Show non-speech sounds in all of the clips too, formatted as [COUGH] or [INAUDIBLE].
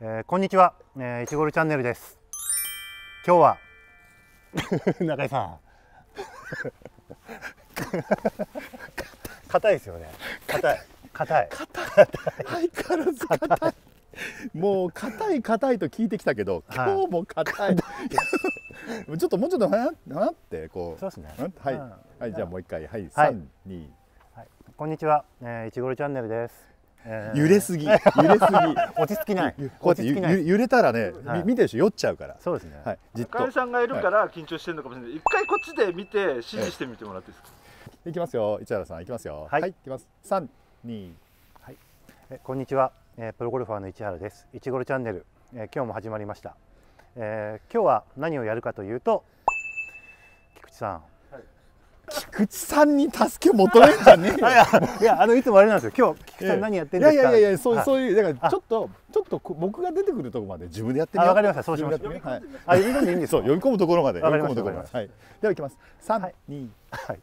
えー、こんにちは、えー、いちごるチャンネルです。今日は [LAUGHS] 中井さん。硬いですよね。硬い。硬い。硬い。相変わらず硬い。もう硬い硬いと聞いてきたけど、はい、今日も硬い。ちょっともうちょっとはなってこう。そうですね。はい、うん、はいじゃあもう一回。はい。三二、はい、こんにちは、えー、いちごるチャンネルです。えー、揺れすぎ [LAUGHS] 揺れすぎ。落ち着きない。こうやって揺れたらね、はい、見てる人酔っちゃうから。そうですね。はいじっと。さんがいるから緊張してるのかもしれない、一回こっちで見て指示してみてもらっていいですか、い。きますよ市原さんいきますよ。はい、はい、いきます。三二はい。えこんにちは、えー、プロゴルファーの市原です。いちごるチャンネル、えー、今日も始まりました、えー、今日は何をやるかというと菊池さん菊池さんに助け求めるんじゃねえよ。[LAUGHS] いやあのいつもあれなんですよ。今日菊池さん何やってんですか？いやいやいやそう,、そういうだからちょっとちょっと僕が出てくるところまで自分でやってみよう。わかりました。そうしましょう、はい、あ呼び込んでいいんですそう呼び込むところまで呼び込むところまで。はい。ではいきます。三、はい、二はい。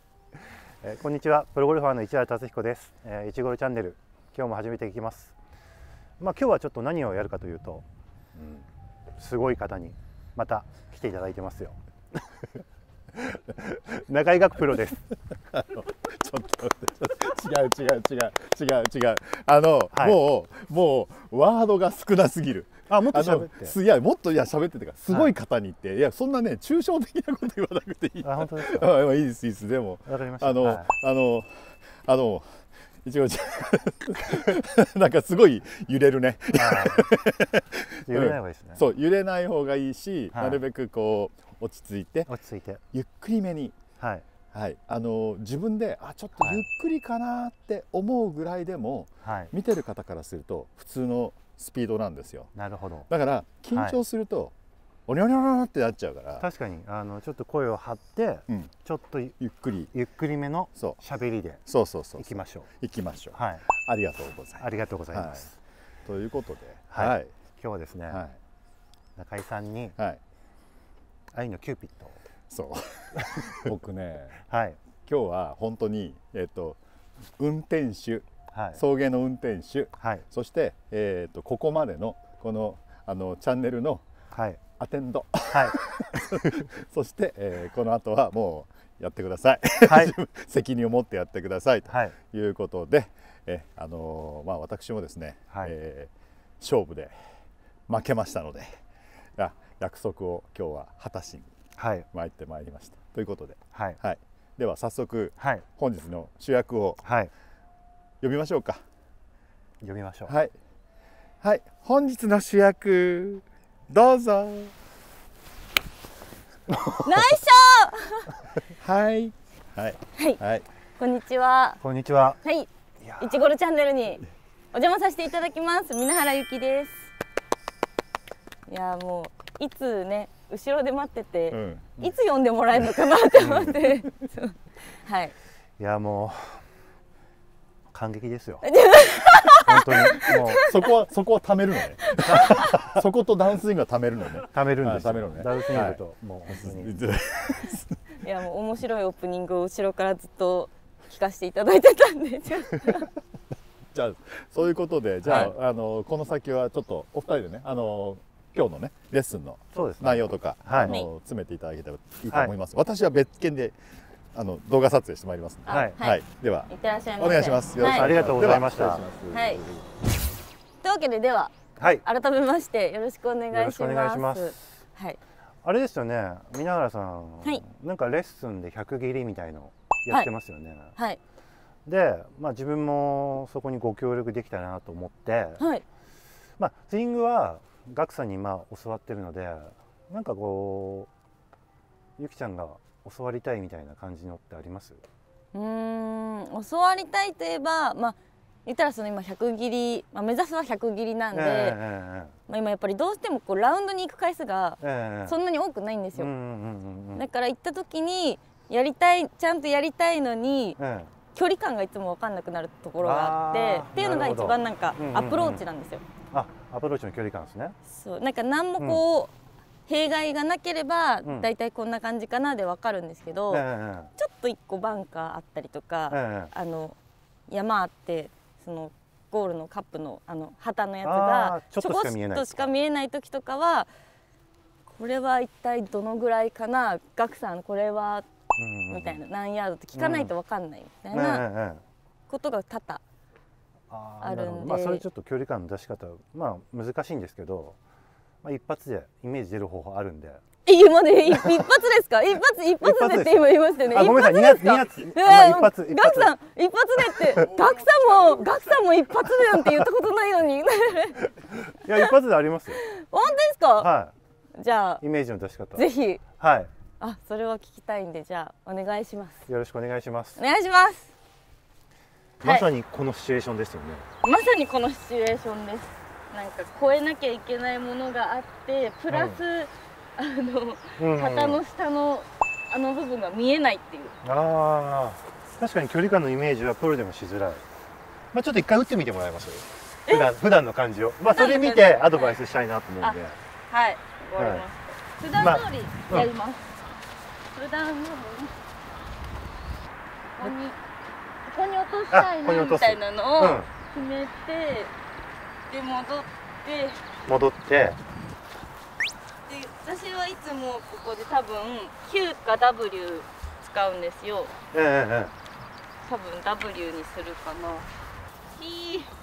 えー、こんにちは。プロゴルファーの市原達彦です、えー、いちごろチャンネル。今日も始めていきます。まあ今日はちょっと何をやるかというと、うん、すごい方にまた来ていただいてますよ中井学プロです。ちょっと違う違う違う違う違うあの、はい、もうもうワードが少なすぎる。あもっと喋っていやもっといや喋っててかすごい方にって、はい、いやそんなね抽象的なこと言わなくていい。あ本当ですか？[LAUGHS] いいですいいですでもわかりました。あの、はい、あのあの一応 [LAUGHS] なんかすごい揺れるね。揺れない方がいいですね。[LAUGHS] そう揺れない方がいいし、なるべくこう落ち着いて落ち着いて。ゆっくりめに、はい。はい、あの自分であちょっとゆっくりかなって思うぐらいでも、はい、見てる方からすると普通のスピードなんですよ。なるほど。だから緊張すると、はいおにょにょにょってなっちゃうから。確かに。あのちょっと声を張って、うん、ちょっとゆっくり。ゆっくりめの喋りでそうそうそういきましょう。いきましょう。はい。ありがとうございます。ありがとうございます、はい、ということで、はい、はい、今日はですね、はい、中井さんに、はい、愛のキューピッド。そう。[LAUGHS] 僕ね、はい、今日は本当にえっ、ー、と運転手、はい、送迎の運転手、はい、そしてえっ、ー、とここまでのこのあのチャンネルのアテンド、はい、[LAUGHS] そして、えー、この後はもうやってください、はい、[LAUGHS] 責任を持ってやってくださいとい。うことで、えあのー、まあ私もですね、はい、えー、勝負で負けましたので。約束を今日は果たしに参ってまいりました、はい、ということで、はい、はい、では早速、はい、本日の主役を、はい、呼びましょうか。呼びましょう。はい、はい、本日の主役どうぞ。ナイスはい。はい、はい、こんにちは。こんにちは。はい。いちごるチャンネルにお邪魔させていただきます。皆原ゆきです。いやもういつね後ろで待ってて、うん、いつ呼んでもらえるのかなって思って、はい。いやもう感激ですよ。[LAUGHS] 本当に。もう。そこはそこは貯めるのね。[LAUGHS] そことダウンスイングは貯めるのね。貯めるんです貯めるのね。ダウンスイングと、はい、もう本当に。[LAUGHS] いやもう面白いオープニングを後ろからずっと聞かせていただいてたんでじゃあそういうことでじゃあはい、あのこの先はちょっとお二人でねあの今日のねレッスンの内容とか、ね、あの詰めていただけたらいいと思います、はい、私は別件であの動画撮影してまいりますはい、はい、ではお願いします。はい、ありがとうございました。はい。というわけででは、はい、改めましてよろしくお願いします。はい。あれですよね。皆原さん、はい、なんかレッスンで百切りみたいのやってますよね。はい、で、まあ、自分もそこにご協力できたらなと思って、はい。まあ、スイングはガクさんにまあ教わってるのでなんかこうゆきちゃんが教わりたいみたいな感じのってあります？うん教わりたいといえばまあ言ったらその今100切り、まあ、目指すは100切りなんで、えー、まあ、今やっぱりどうしてもこうラウンドに行く回数がそんなに多くないんですよ、だから行った時にやりたいちゃんとやりたいのに、えー、距離感がいつも分かんなくなるところがあってっていうのが一番なんかアプローチなんですよ。あアプローチの距離感ですね。そうなんか何もこう、うん、弊害がなければ、だいたいこんな感じかなでわかるんですけど、ちょっと一個バンカーあったりとか、あの山あってそのゴールのカップのあの旗のやつがちょこっとしか見えない時とかはこれは一体どのぐらいかなガクさんこれはみたいな何ヤードって聞かないと分かんないみたいなことが多々あるんでまあそれちょっと距離感の出し方まあ難しいんですけど、まあ、一発でイメージ出る方法あるんで。え、まで一発ですか？[LAUGHS] 一発一発でって今言いましたよね。ごめんなさい。二月二月。一発ガクさん一発でってガクさんもガクさんも一発でなんて言ったことないのに。[LAUGHS] いや一発でありますよ。本当ですか？はい。じゃあイメージの出し方。ぜひ。はい。あ、それは聞きたいんでじゃあお願いします。よろしくお願いします。お願いします。まさにこのシチュエーションですよね、はい、まさにこのシチュエーションです。なんか超えなきゃいけないものがあってプラス、うん、あの、うん、旗の下のあの部分が見えないっていう。ああ確かに距離感のイメージはプロでもしづらい。まあちょっと一回打ってみてもらえます？普段普段の感じを。まあそれ見てアドバイスしたいなと思うんで。はい。わ、かりました、普段通りやります、まあ、普段通りここにここに落としたいなみたいなのを決めて、で戻って。戻って。で私はいつもここで多分 Q か W 使うんですよ、ええ多分 W にするかな。ひ [LAUGHS]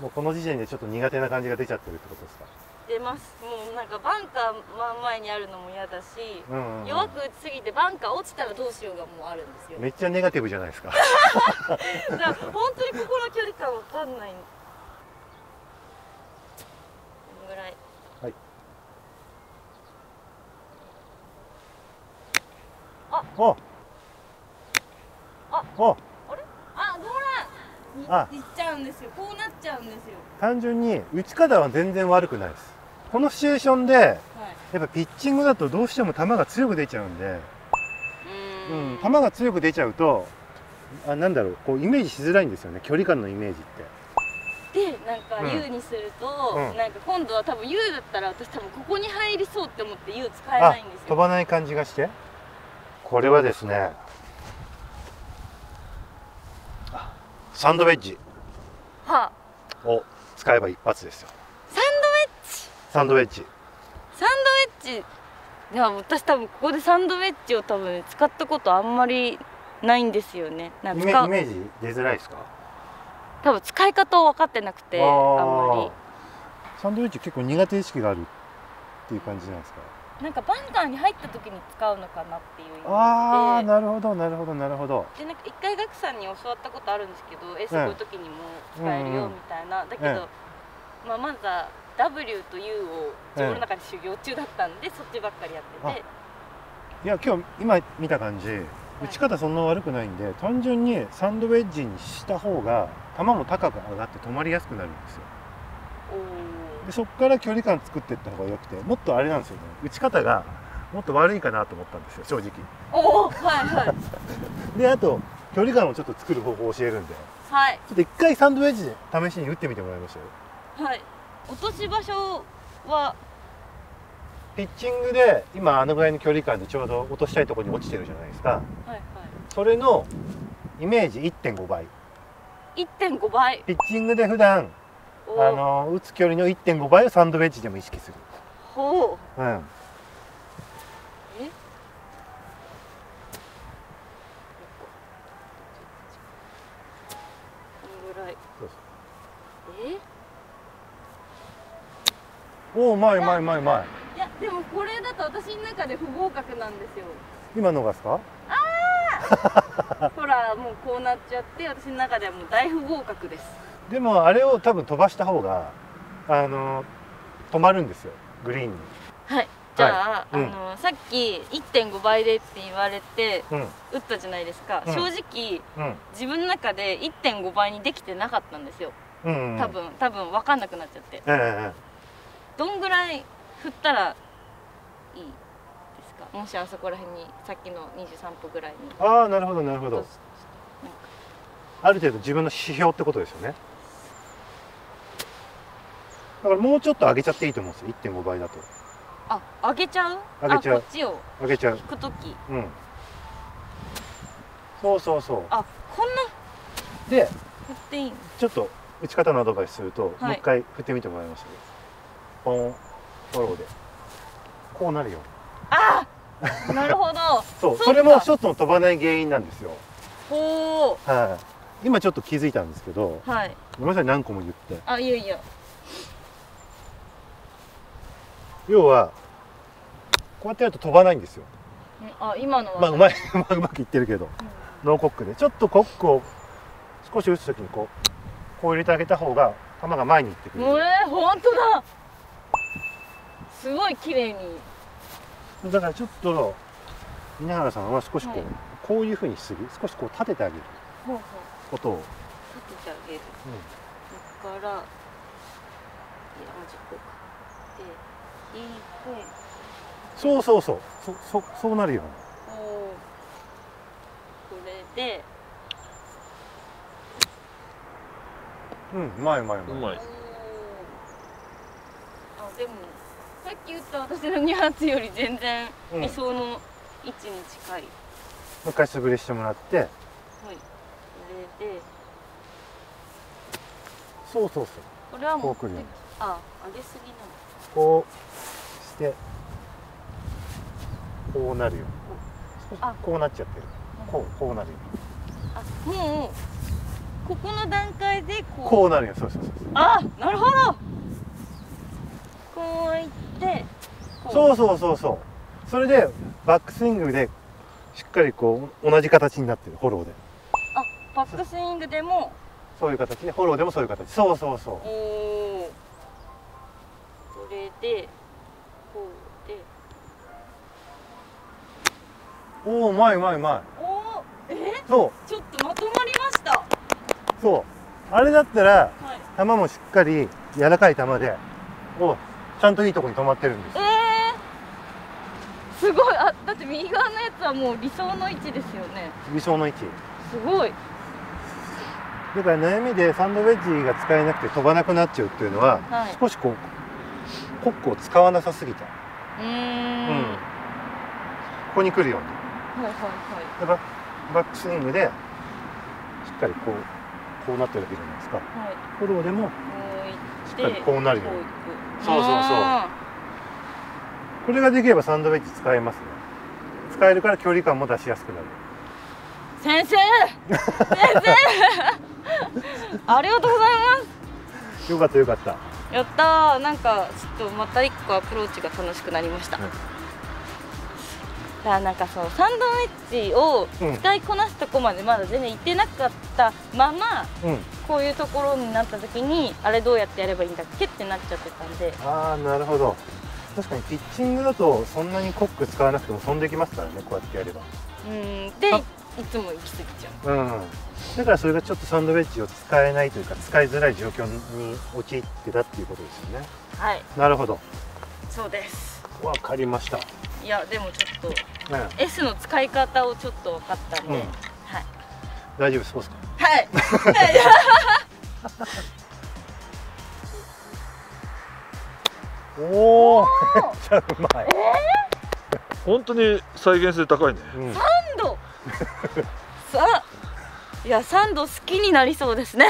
もうこの時点でちょっと苦手な感じが出ちゃってるってことですか？出ます。もうなんかバンカー真ん前にあるのも嫌だし、うんうん、弱く打ちすぎてバンカー落ちたらどうしようがもうあるんですよめっちゃネガティブじゃないですか。[LAUGHS] 本当にここの距離感わかんない。このぐらい。はい。あ。あ。あ。あ。あれあどうらいっちゃうんですよ。こうなっちゃうんですよ。単純に打ち方は全然悪くないです。このシチュエーションで、はい、やっぱピッチングだとどうしても球が強く出ちゃうんで。うん、球が強く出ちゃうとあなんだろうこうイメージしづらいんですよね。距離感のイメージって。でなんか U にすると、うん、なんか今度は多分 U だったら私多分ここに入りそうって思って U 使えないんですよ。飛ばない感じがして。これはですねサンドウェッジ。はあ、を使えば一発ですよ。サンドウェッジ？サンドウェッジ。サンドウェッジ？いや私多分ここでサンドウェッジを多分使ったことあんまりないんですよね。なんかイメージ出づらいですか？多分使い方を分かってなくてあんまり。サンドウェッジ結構苦手意識があるっていう感じなんですか？なんかバンカーに入った時に使うのかなっていうイメージで。ああなるほどなるほどなるほど。でなんか一回ガクさんに教わったことあるんですけど、えそういう時にも使えるよみたいな、だけど、まあ、まずは W と U を自分の中で修行中だったんで、そっちばっかりやってて。いや今日今見た感じ。打ち方そんな悪くないんで、単純にサンドウェッジにした方が球も高く上がって止まりやすくなるんですよでそこから距離感作っていった方がよくてもっとあれなんですよね。打ち方がもっと悪いかなと思ったんですよ正直。おはいはい。[LAUGHS] であと距離感をちょっと作る方法を教えるんで。はい。ちょっと一回サンドウェッジで試しに打ってみてもらいましょうはい。落とし場所は？ピッチングで今あのぐらいの距離感でちょうど落としたいところに落ちてるじゃないですか、はいはい、それのイメージ1.5倍。1.5倍？ピッチングで普段あの打つ距離の1.5倍をサンドウェッジでも意識する。ほう、うん、え？おおうまいうまいうまいうまい。いやでもこれだと私の中で不合格なんですよ。今のがですか？ああ [LAUGHS] ほらもうこうなっちゃって私の中ではもう大不合格ですでもあれを多分飛ばした方があの止まるんですよ。グリーンに。はい。じゃあはい、あのさっき1.5倍でって言われて、打ったじゃないですか、うん、正直、うん、自分の中で1.5倍にできてなかったんですよ、うんうん、多分多分分かんなくなっちゃって、えどんぐらい振ったらいいですか？もしあそこら辺にさっきの23歩ぐらいに。ああなるほどなるほど。ある程度自分の指標ってことですよねだからもうちょっと上げちゃっていいと思うんですよ。1.5倍だと。あ上げちゃう？上げちゃう。こっちを？上げちゃう。引く時？うん。そうそうそう。あこんな？でっていいちょっと打ち方のアドバイスすると、はい、もう一回振ってみてもらいます。ポンフォローで。こうなるよ。あなるほど。[LAUGHS] そうそれもショットの飛ばない原因なんですよ。ほうはい。今ちょっと気づいたんですけど、はい、ごめんなさい何個も言って。あいやいや要はこうやってやると飛ばないんですよ。あ今のは、まあ、うまい [LAUGHS] うまくいってるけど、うん、ノーコックでちょっとコックを少し打つ時にこうこう入れてあげた方が球が前に行ってくる。えー、本当だ。すごい綺麗に。だからちょっと稲原さんは少しこう、はい、こういうふうにする。少しこう立ててあげる。ことを。立ててあげる、うん、だからいやマジこうそうそうそう。そそそう。なるよこれでうんうまいうまいう。まいあでもさっき打った私の2発より全然理想の位置に近い、もう。一回素振りしてもらってはいこれでそう。そうそうこれはもうあ上げすぎなのこうしてこうなるよ。こうなっちゃってる。こうこうなるよ。あもうここの段階でこう。こうなるよ。そうそうそう。あなるほど。こういってそうそうそうそう。それでバックスイングでしっかりこう同じ形になってる。フォローで。あバックスイングでも。そういう形でフォローでもそういう形。そうそうそう。おそれでこうで。おおうまいうまいうまいおえ？そう。ちょっとまとまりました。そう。あれだったら、はい、球もしっかり柔らかい球でおちゃんといいところに止まってるんですえー、すごい。あだって右側のやつはもう理想の位置ですよね。理想の位置。すごい。だから悩みでサンドウェッジが使えなくて飛ばなくなっちゃうっていうのは、はい、少しこうコックを使わなさすぎた。うん。うん。ここに来るように。はいはいはい。だからバックスイングでしっかりこうこうなってるわけじゃないですか、はい、フォローでもしっかりこうなるように。そうそうそう。これができればサンドウェッジ使えますね。使えるから距離感も出しやすくなる。先生！先生！[LAUGHS] ありがとうございます。よかったよかったやったなんかちょっとまた一個アプローチが楽しくなりました、はい。だなんかそのサンドウェッジを使いこなすとこまでまだ全然行ってなかったまま、うん、こういうところになった時にあれどうやってやればいいんだっけってなっちゃってたんで。ああなるほど。確かにピッチングだとそんなにコック使わなくても飛んできますからねこうやってやれば。うん。でいつも行き過ぎちゃう、うん、だからそれがちょっとサンドウェッジを使えないというか使いづらい状況に陥ってたっていうことですよね。はい。なるほど。そうです。わかりました。いやでもちょっと S の使い方をちょっと分かったんで、うん、はい、大丈夫そうですか？はい。おおめっちゃうまい、えー、本当に再現性高いね、うん、3度さいやサンド好きになりそうですね。